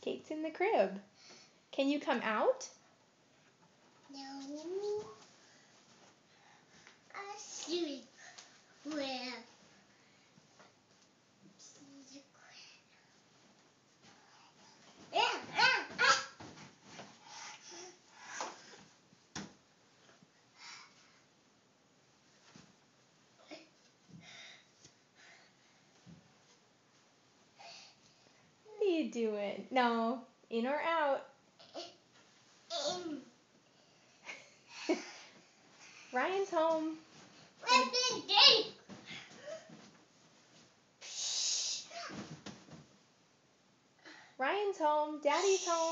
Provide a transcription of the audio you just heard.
Kate's in the crib. Can you come out? You doing? No, in or out? In. Ryan's home. Me drink. Ryan's home. Daddy's home.